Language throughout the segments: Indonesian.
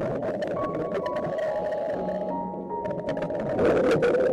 Thank you.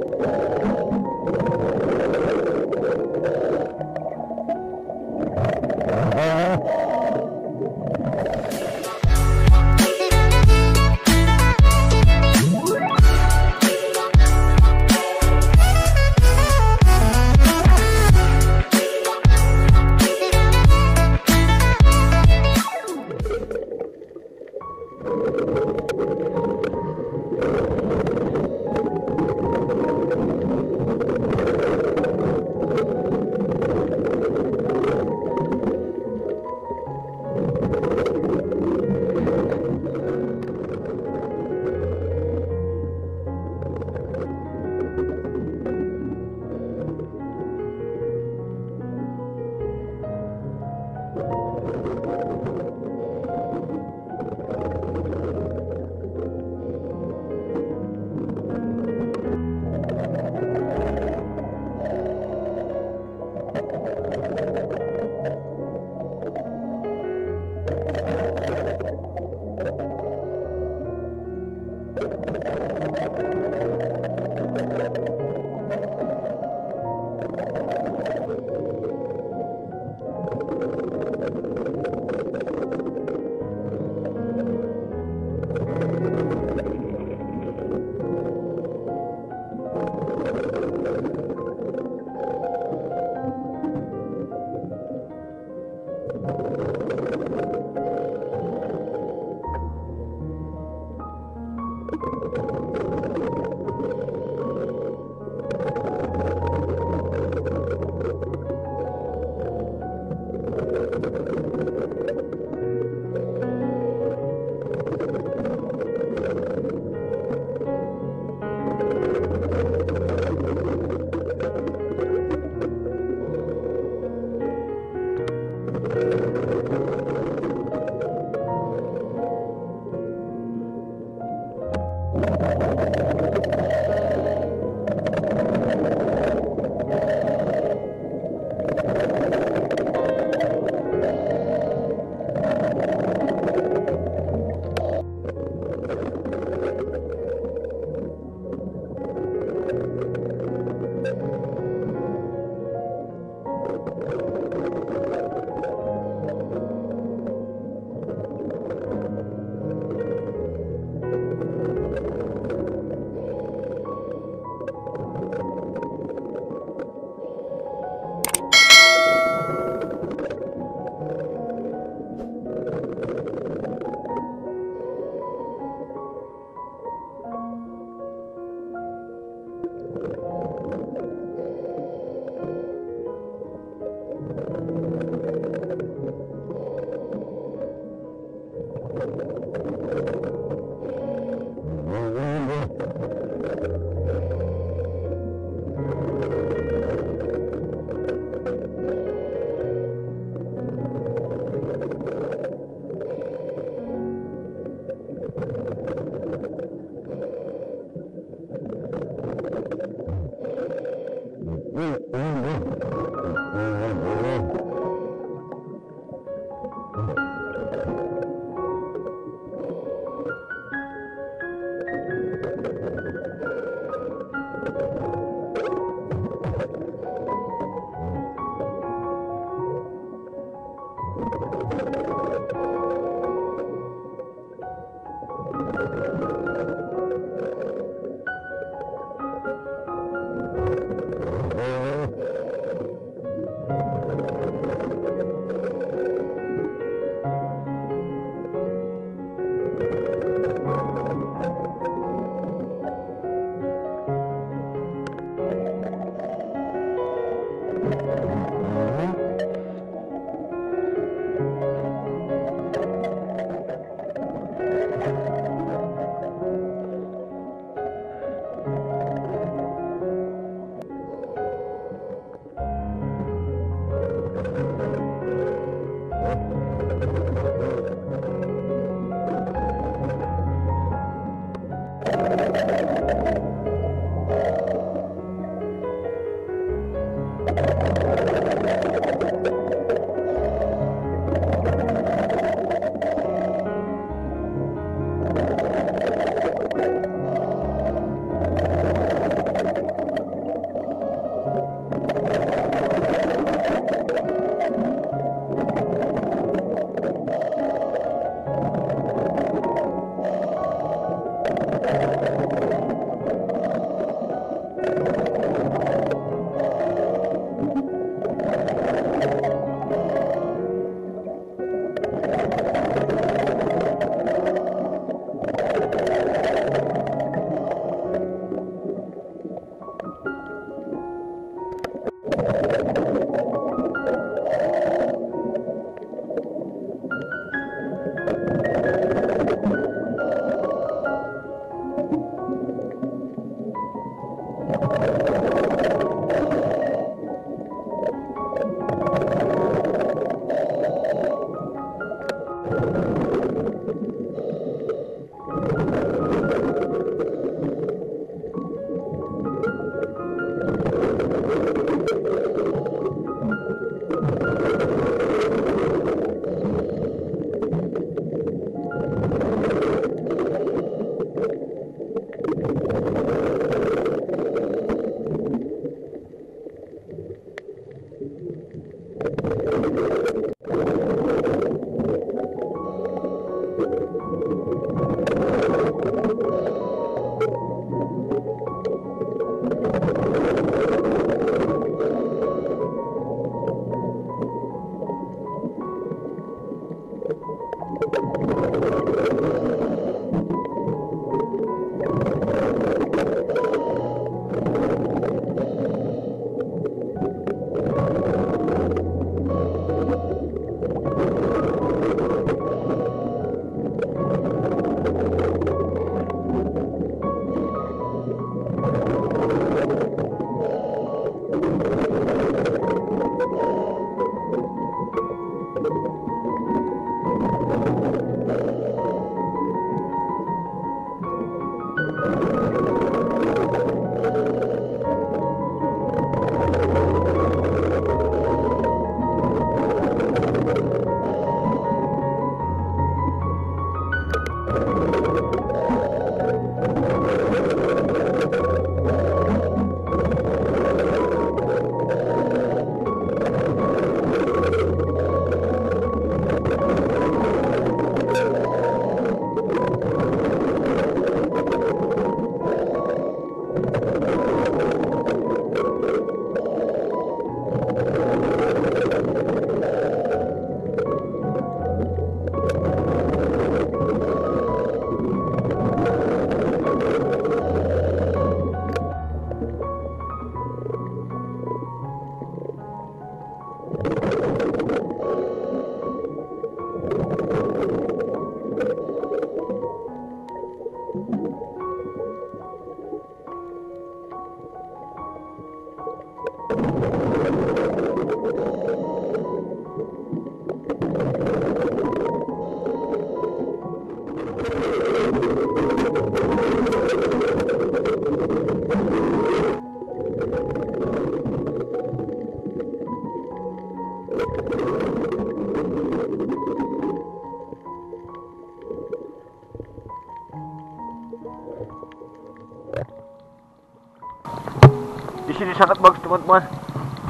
Di sini sangat bagus teman-teman.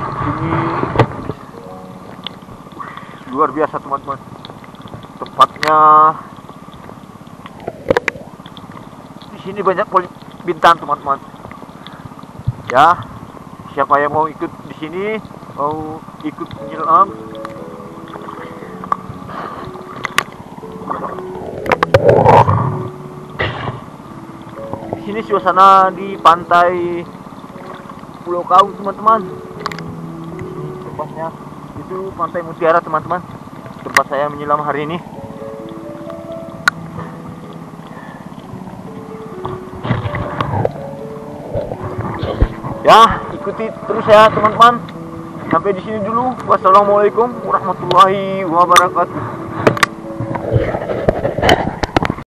Ini luar biasa teman-teman. Tempatnya di sini banyak bintang teman-teman. Ya, siapa yang mau ikut di sini, mau ikut menyelam, di sini suasana di pantai Pulau Kau teman-teman. Tempatnya itu pantai Mutiara teman-teman. Tempat saya menyelam hari ini. Ya ikuti terus ya teman-teman. Sampai di sini dulu. Wassalamualaikum warahmatullahi wabarakatuh